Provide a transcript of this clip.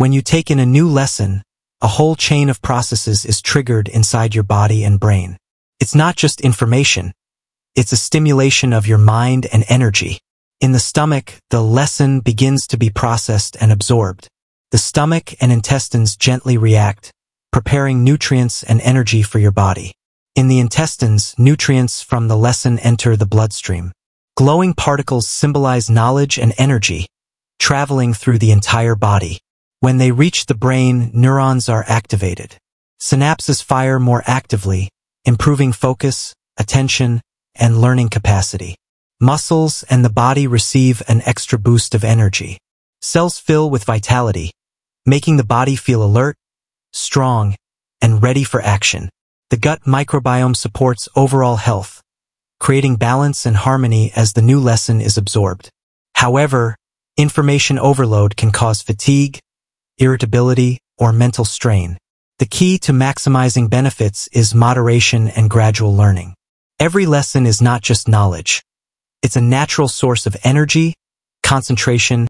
When you take in a new lesson, a whole chain of processes is triggered inside your body and brain. It's not just information. It's a stimulation of your mind and energy. In the stomach, the lesson begins to be processed and absorbed. The stomach and intestines gently react, preparing nutrients and energy for your body. In the intestines, nutrients from the lesson enter the bloodstream. Glowing particles symbolize knowledge and energy, traveling through the entire body. When they reach the brain, neurons are activated. Synapses fire more actively, improving focus, attention, and learning capacity. Muscles and the body receive an extra boost of energy. Cells fill with vitality, making the body feel alert, strong, and ready for action. The gut microbiome supports overall health, creating balance and harmony as the new lesson is absorbed. However, information overload can cause fatigue, irritability, or mental strain. The key to maximizing benefits is moderation and gradual learning. Every lesson is not just knowledge. It's a natural source of energy, concentration,